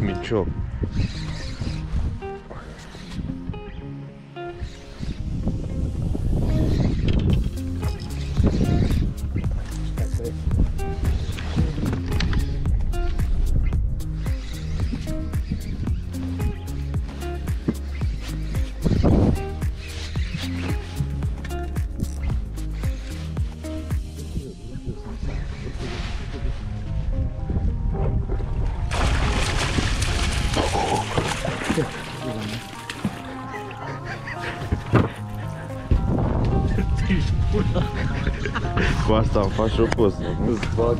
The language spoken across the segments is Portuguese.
Мельчок. Cu asta am faci o poză. Nu-ți fac.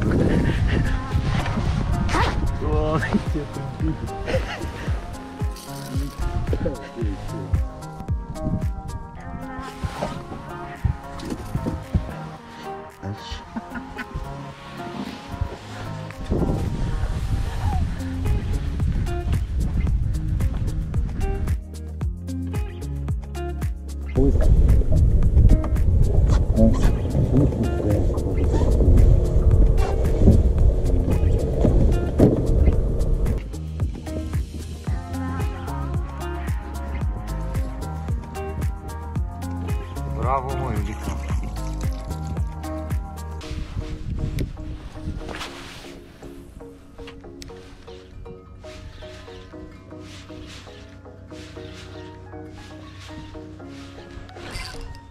Doamne, ce tâmpit. Uite. Mă, Iulica.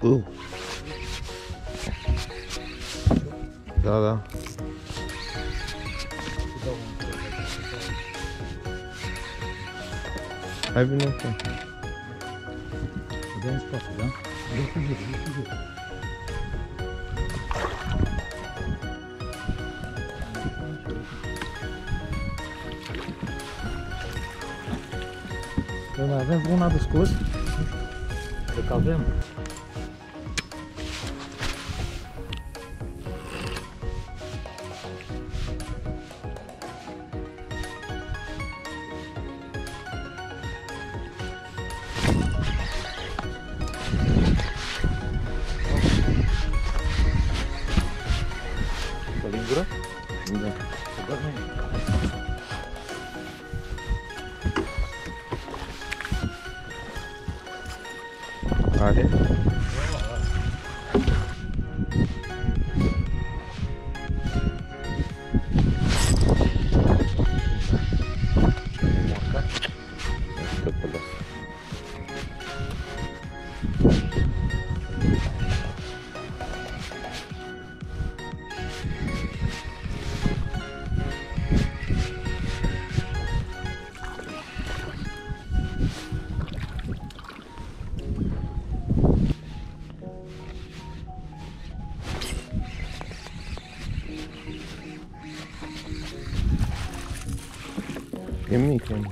Uh. Da, da. Hai bine acum. Dă în spate, da? Dă cu gir, dă cu gir. Noi mai avem una de scos? Cred că avem. Să 中で می‌کنی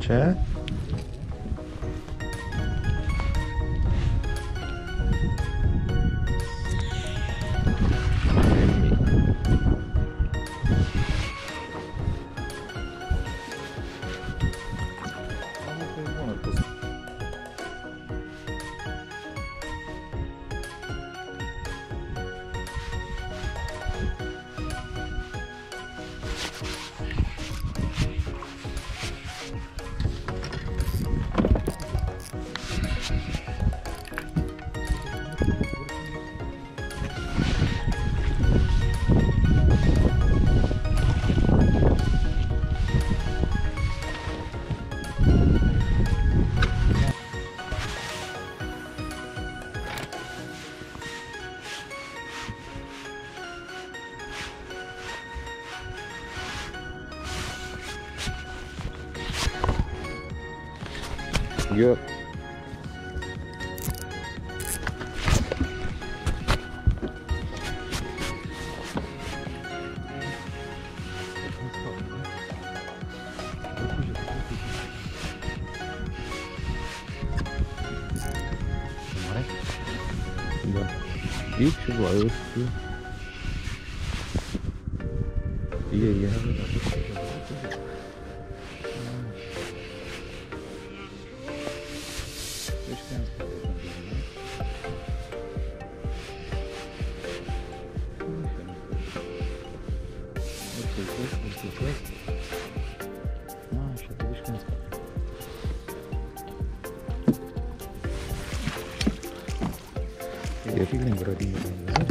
چه؟ You up? Büyük var öyle. А, ще трішки не спав. Я фігнем брати не знаю.